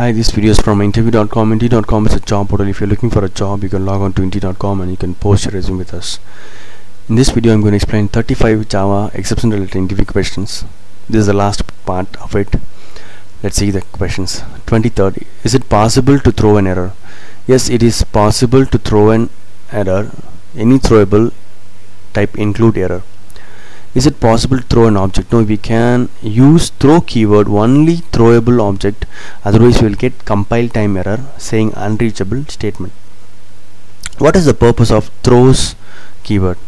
Hi, this video is from interview.com. Interview.com is a job portal. If you're looking for a job, you can log on to interview.com and you can post your resume with us. In this video, I'm going to explain 35 Java exception related interview questions. This is the last part of it. Let's see the questions. 2030. Is it possible to throw an error? Yes, it is possible to throw an error. Any throwable type include error is it possible to throw an object? No we can use throw keyword only throwable object. Otherwise we will get compile time error saying unreachable statement. What is the purpose of throws keyword?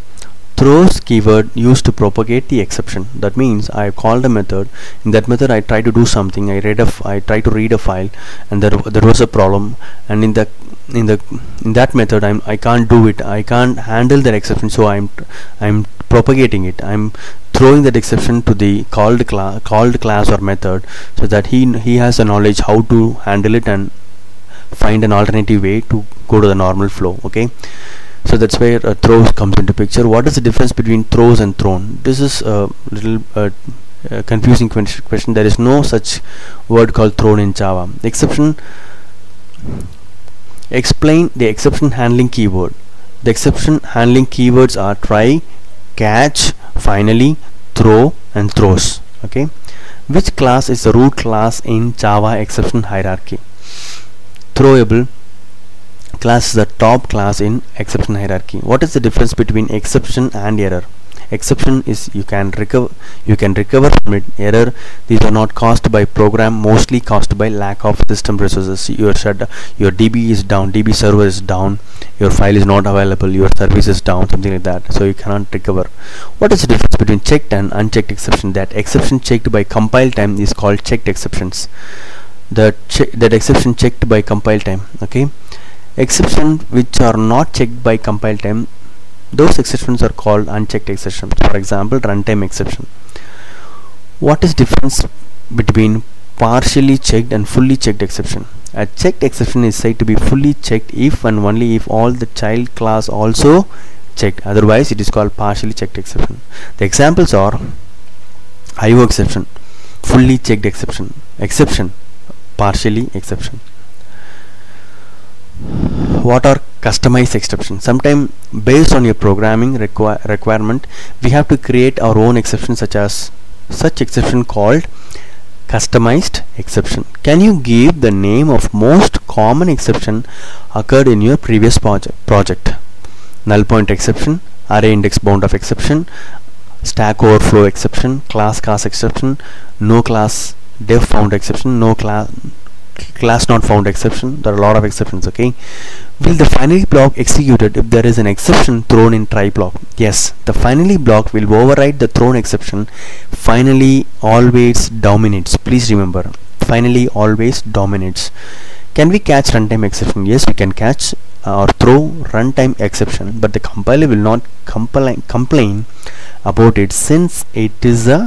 Throws keyword used to propagate the exception. That means I called a method. In that method I try to do something. I read a I try to read a file and there, there was a problem. And in the in the in that method I'm I can't do it. I can't handle that exception so I'm I'm propagating it. I'm throwing that exception to the called class called class or method so that he he has the knowledge how to handle it and find an alternative way to go to the normal flow okay? So that's where uh, throws comes into picture. What is the difference between throws and thrown? This is a little uh, uh, confusing question. There is no such word called thrown in java. Exception explain the exception handling keyword. The exception handling keywords are try catch finally throw and throws. Okay? Which class is the root class in java exception hierarchy? Throwable class is the top class in exception hierarchy. What is the difference between exception and error exception is you can recover you can recover from it. Error these are not caused by program mostly caused by lack of system resources. Your shut your db is down db server is down your file is not available your service is down something like that. So you cannot recover. What is the difference between checked and unchecked exception? That exception checked by compile time is called checked exceptions. That that exception checked by compile time okay? Exception which are not checked by compile time those exceptions are called unchecked exceptions. For example runtime exception. What is difference between partially checked and fully checked exception? A checked exception is said to be fully checked if and only if all the child class also checked. Otherwise it is called partially checked exception. The examples are IO exception fully checked exception exception partially exception what are customized exceptions? Sometimes based on your programming require requirement we have to create our own exception such as such exception called customized exception. Can you give the name of most common exception occurred in your previous project project? Null point exception array index bound of exception stack overflow exception class cast exception no class def found exception no class class not found exception. There are a lot of exceptions okay? Will the finally block executed if there is an exception thrown in try block? Yes. The finally block will override the thrown exception. Finally always dominates. Please remember finally always dominates. Can we catch runtime exception? Yes we can catch uh, or throw runtime exception but the compiler will not complain complain about it since it is a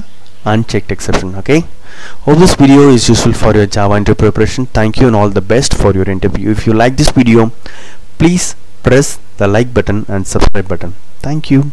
unchecked exception okay? Hope this video is useful for your java interview preparation. Thank you and all the best for your interview. If you like this video please press the like button and subscribe button. Thank you